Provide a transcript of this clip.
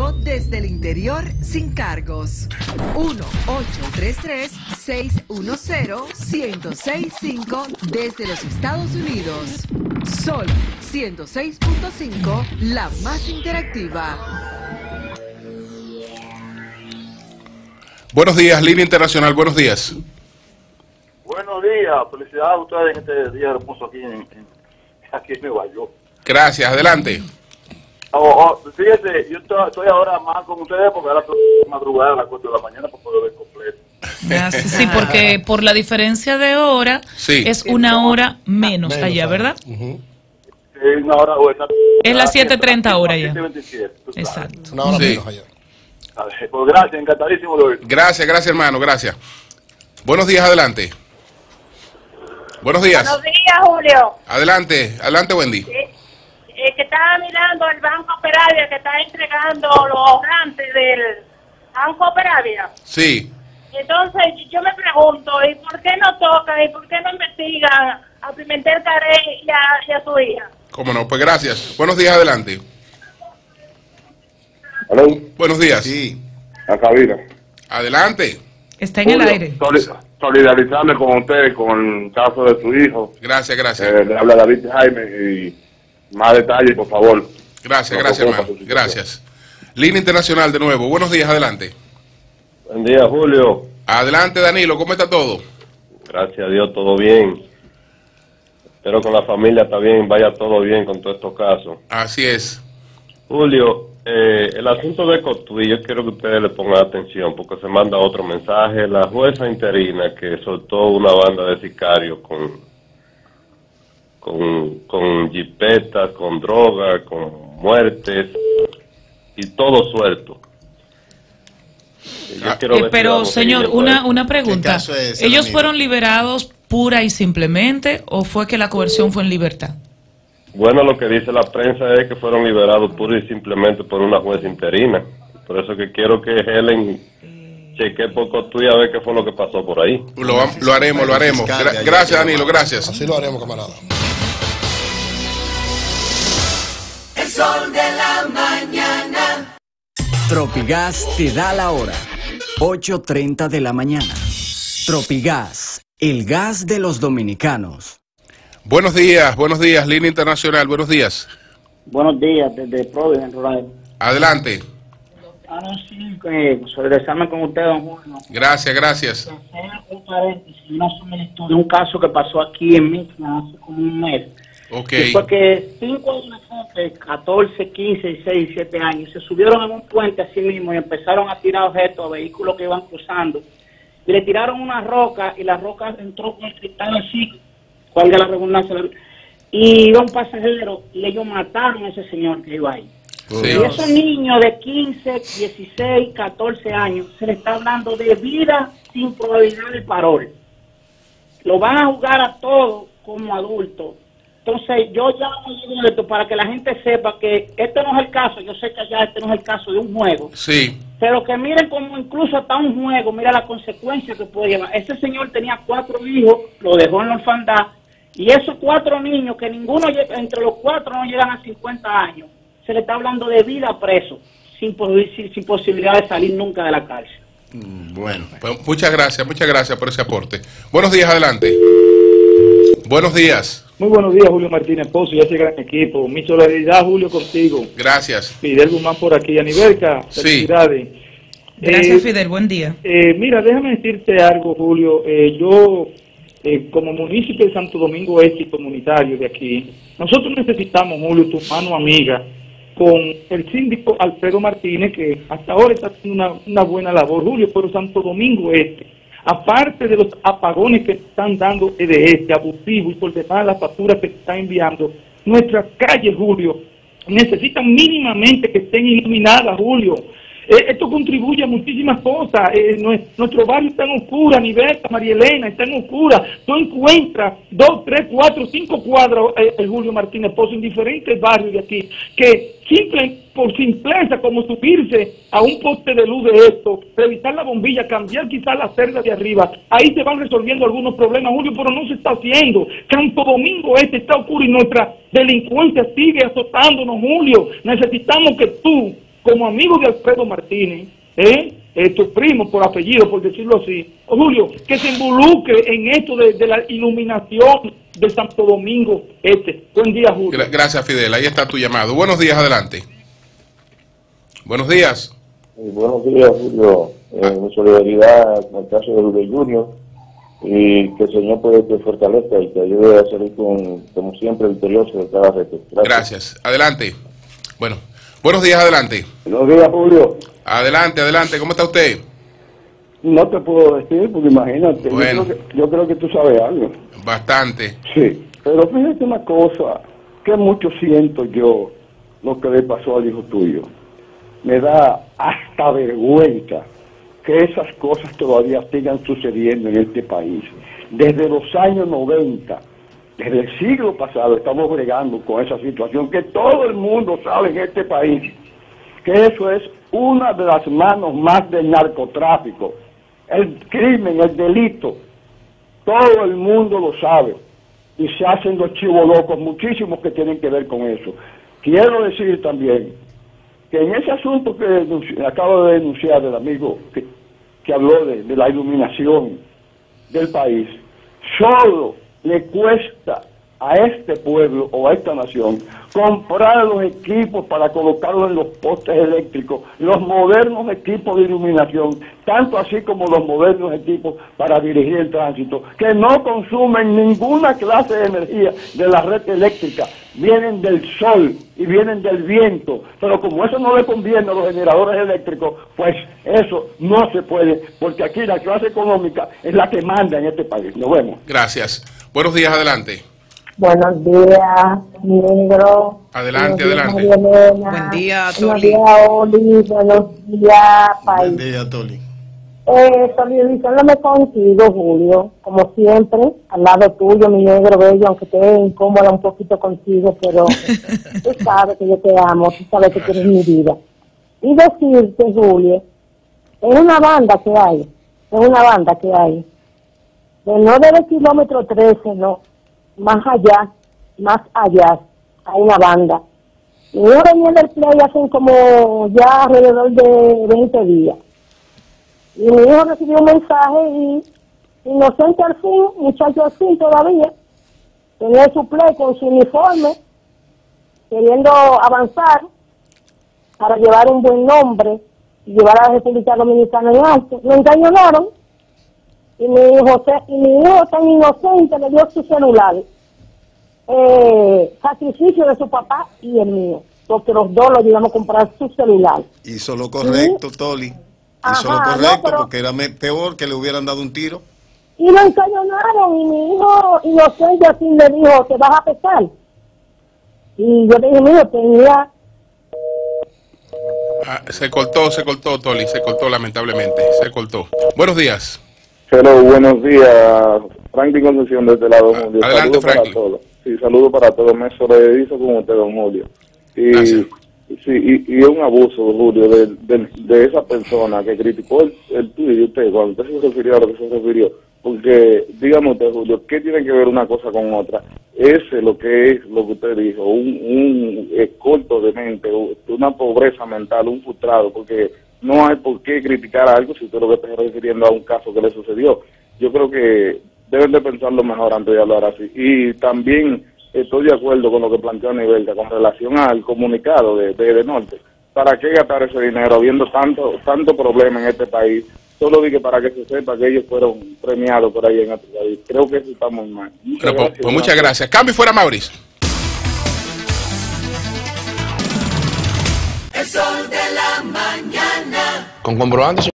México desde el interior sin cargos. 1-833-610-1065 desde los Estados Unidos. Sol 106.5, la más interactiva. Buenos días, Línea Internacional, buenos días. Buenos días, felicidades a ustedes en este día hermoso aquí en, en- aquí en Nueva York. Gracias, adelante. Oh, oh, fíjate, yo estoy, estoy ahora más con ustedes porque ahora estoy madrugada a las 4 de la mañana para poder ver completo. Ah, sí, sí, porque por la diferencia de hora Sí. es una hora menos, Menos, allá, ah. ¿verdad? Es una hora, o esa- Es las 7:30 hora ya. 7:27, tú sabes. Exacto. Una hora Sí. menos allá. A ver, Pues gracias, encantadísimo de oír. Gracias, gracias, hermano, gracias. Buenos días, adelante. Buenos días. Buenos días, Julio. Adelante, adelante, Wendy. Eh, eh, que estaba mirando el Banco Operavia que está entregando los ahorrantes del Banco Operavia. Sí. Entonces yo me pregunto, ¿y por qué no tocan y por qué no investigan a Pimentel Carey y a, y a su hija? Cómo no, pues gracias. Buenos días, adelante. Aló, Buenos días. Sí. a cabina. Adelante. Está en el aire. solidarizarme con usted con el caso de su hijo. Gracias, gracias. Eh, le habla David Jaime y más detalles, por favor. Gracias, no, gracias, hermano. Gracias. Línea Internacional de nuevo. Buenos días, adelante. Buen día, Julio. Adelante, Danilo, ¿cómo está todo? Gracias a Dios, todo bien. Espero que la familia también vaya todo bien con todos estos casos. Así es. Julio, eh, el asunto de Cotuí, yo quiero que ustedes le pongan atención porque se manda otro mensaje. La jueza interina que soltó una banda de sicarios con, con, con jipetas, con drogas, con muertes y todo suelto. Yo Ah, Eh, pero, señor, una, una pregunta. caso es ese, ¿Ellos fueron liberados pura y simplemente o fue que la coerción fue en libertad? Bueno, lo que dice la prensa es que fueron liberados pura y simplemente por una jueza interina. Por eso que quiero que Helen cheque poco tú y a ver qué fue lo que pasó por ahí. Lo, haremos, lo haremos. Gra- gracias, Danilo, lo- gracias. Así lo haremos, camarada. Tropigas te da la hora. 8.30 de la mañana. Tropigas, el gas de los dominicanos. Buenos días, buenos días, Línea Internacional, buenos días. Buenos días, desde Providence, Island. Adelante. Ah, no, sí, que solidarizarme con usted, don Julio. Gracias, gracias. Un paréntesis, una similitud de un caso que pasó aquí en Michigan hace como un mes. Ok. Que fue que cinco adolescentes, 14, 15, 16, 17 años, se subieron en un puente así mismo y empezaron a tirar objetos a vehículos que iban cruzando. Y le tiraron una roca y la roca entró con el cristal así, cuál la redundancia. Y iba un pasajero y ellos mataron a ese señor que iba ahí. Y esos niños de 15, 16, 14 años, se les está hablando de vida sin probabilidad de parol. Lo van a jugar a todos como adultos. Entonces, yo llamo a esto para que la gente sepa que este no es el caso. Yo sé que allá este no es el caso de un juego. Sí. Pero que miren como incluso hasta un juego, mira la consecuencia que puede llevar. Ese señor tenía cuatro hijos, lo dejó en la orfandad, y esos cuatro niños, que ninguno, entre los cuatro no llegan a 50 años, se le está hablando de vida preso, sin, sin, sin posibilidad de salir nunca de la cárcel. Bueno. Pues, muchas gracias, muchas gracias por ese aporte. Buenos días, adelante. Buenos días. Muy buenos días, Julio Martínez Pozo y ese gran equipo. Mi solidaridad, Julio, contigo. Gracias. Fidel Guzmán por aquí. Aniverca, Sí. felicidades. Gracias, Eh, Fidel. Buen día. eh, mira, déjame decirte algo, Julio. Eh, yo, eh, como municipio de Santo Domingo Este y comunitario de aquí, nosotros necesitamos, Julio, tu mano amiga con el síndico Alfredo Martínez, que hasta ahora está haciendo una, una buena labor, Julio, pero Santo Domingo Este, aparte de los apagones que están dando este abusivo y por demás las facturas que están enviando, nuestras calles, Julio, necesitan mínimamente que estén iluminadas, Julio. Eh, esto contribuye a muchísimas cosas. Eh, nue- nuestro barrio está en oscura, Nivelta, María Elena, está en oscura. Tú encuentras dos, tres, cuatro, cinco cuadros, eh, eh, Julio Martínez Pozo, en diferentes barrios de aquí, que simple, por simpleza, como subirse a un poste de luz de esto, revisar la bombilla, cambiar quizás la cerda de arriba, ahí se van resolviendo algunos problemas, Julio, pero no se está haciendo. Santo Domingo Este está oscuro y nuestra delincuencia sigue azotándonos, Julio. Necesitamos que tú como amigo de Alfredo Martínez, ¿eh? Eh, tu primo por apellido, por decirlo así, Julio, que se involucre en esto de la iluminación de Santo Domingo Este. Buen día, Julio. Gra- gracias, Fidel. Ahí está tu llamado. Buenos días, adelante. Buenos días. Eh, buenos días, Julio. Eh, mi solidaridad el caso de Julio Junior y que el Señor puede te fortalezca y te ayude a salir con, como siempre victorioso de cada reto. Gracias. Adelante. Bueno, buenos días, adelante. Buenos días, Julio. Adelante, adelante. ¿Cómo está usted? No te puedo decir porque imagínate, yo Bueno. creo que- yo creo que tú sabes algo. Bastante. Sí, pero fíjate una cosa, que mucho siento yo lo que le pasó al hijo tuyo. Me da hasta vergüenza que esas cosas todavía sigan sucediendo en este país. Desde los años 90, desde el siglo pasado, estamos bregando con esa situación que todo el mundo sabe en este país, que eso es una de las manos más del narcotráfico. El crimen, el delito, todo el mundo lo sabe y se hacen los chivos locos, muchísimos que tienen que ver con eso. Quiero decir también que en ese asunto que acabo de denunciar del amigo que, que habló de, de la iluminación del país, solo le cuesta a este pueblo o a esta nación comprar los equipos para colocarlos en los postes eléctricos, los modernos equipos de iluminación, tanto así como los modernos equipos para dirigir el tránsito, que no consumen ninguna clase de energía de la red eléctrica, vienen del sol y vienen del viento, pero como eso no le conviene a los generadores eléctricos, pues eso no se puede, porque aquí la clase económica es la que manda en este país. Nos vemos. Gracias. Buenos días, adelante. Buenos días, negro. Adelante, Buenos días, adelante. Buen día, Buenos Toli. días, Oli. Buenos días, país. Buen día, Toli. Eh, solidarizándome contigo, Julio, como siempre, al lado tuyo, mi negro bello, aunque esté incómoda un poquito contigo, pero tú sabes que yo te amo, tú sabes que tú eres mi vida. Y decirte, Julio, es una banda que hay, es una banda que hay, de no del kilómetro 13, no, más allá, más allá, hay una banda. Y yo venía del play hace como ya alrededor de 20 días. Y mi hijo recibió un mensaje y inocente al fin, muchacho al fin todavía, tenía su play con su uniforme, queriendo avanzar para llevar un buen nombre y llevar a la República Dominicana en alto. Lo engañaron y mi hijo, se- y mi hijo tan inocente le dio su celular. Eh, sacrificio de su papá y el mío, porque los dos lo ayudamos a comprar su celular. Hizo lo correcto, Toli. Hizo lo no, correcto pero- porque era peor que le hubieran dado un tiro. Y lo encañonaron y mi hijo inocente así le dijo, te vas a pesar. Y yo le dije, mira, tenía, Ah, se cortó, se cortó, Toli. Se cortó, lamentablemente. Se cortó. Buenos días. Hello, buenos días. Franklin Concepción desde la Don Julio. adelante, Saludos para todos. Sí, saludos para todos. Me solidarizo con usted, Don Julio. Y, sí, y, y es un abuso, Julio, de, de, de esa persona que criticó el, el tuyo y usted, cuando usted se refirió a lo que se refirió. Porque, dígame usted, Julio, ¿qué tiene que ver una cosa con otra? Ese es lo que es lo que usted dijo, un, un corto de mente, una pobreza mental, un frustrado, porque no hay por qué criticar algo si usted lo que está refiriendo a un caso que le sucedió. Yo creo que deben de pensarlo mejor antes de hablar así. Y también estoy de acuerdo con lo que planteó Nivelta con relación al comunicado de, de, de Norte. ¿Para qué gastar ese dinero habiendo tanto tanto problema en este país? Solo dije para que se sepa que ellos fueron premiados por ahí en este país. Creo que eso está muy mal. Muchas pues, gracias. pues muchas gracias. Cambio y fuera, Maurice. El sol de la mañana. Con comprobante,